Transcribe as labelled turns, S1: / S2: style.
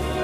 S1: Yeah.